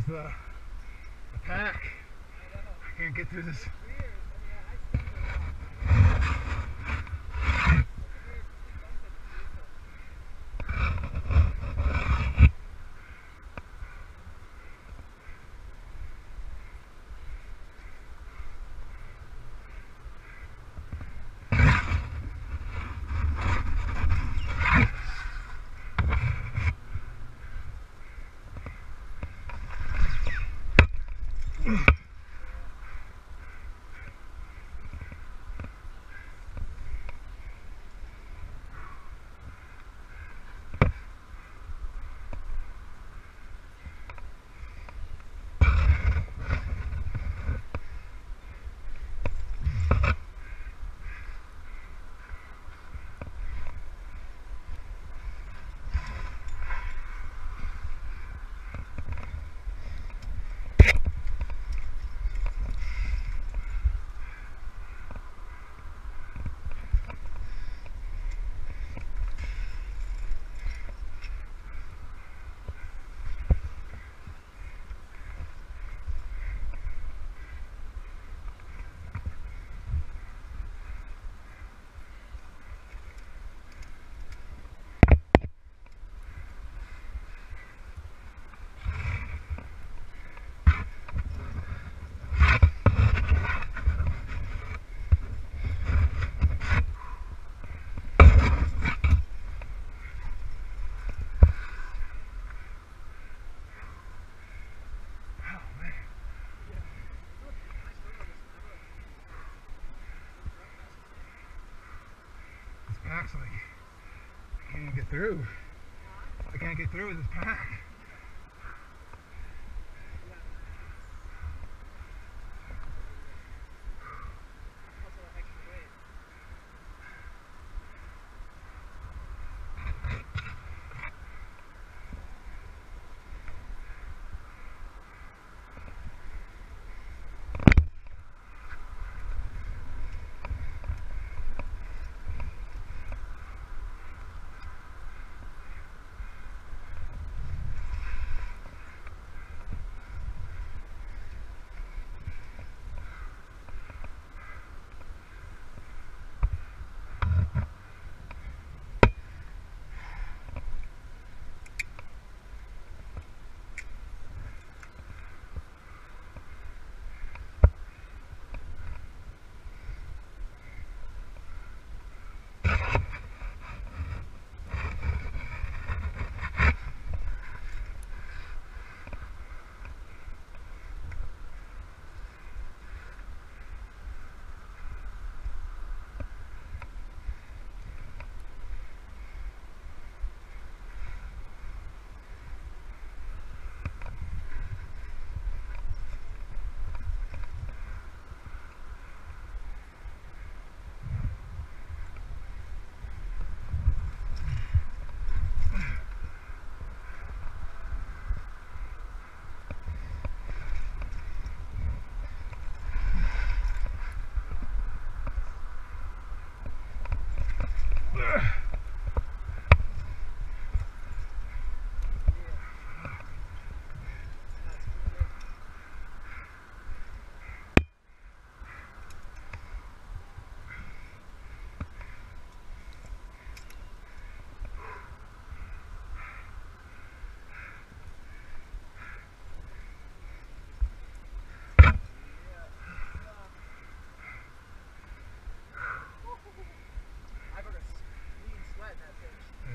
the, the pack. I can't get through this. Like, I can't even get through. I can't get through with this pack.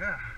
Yeah.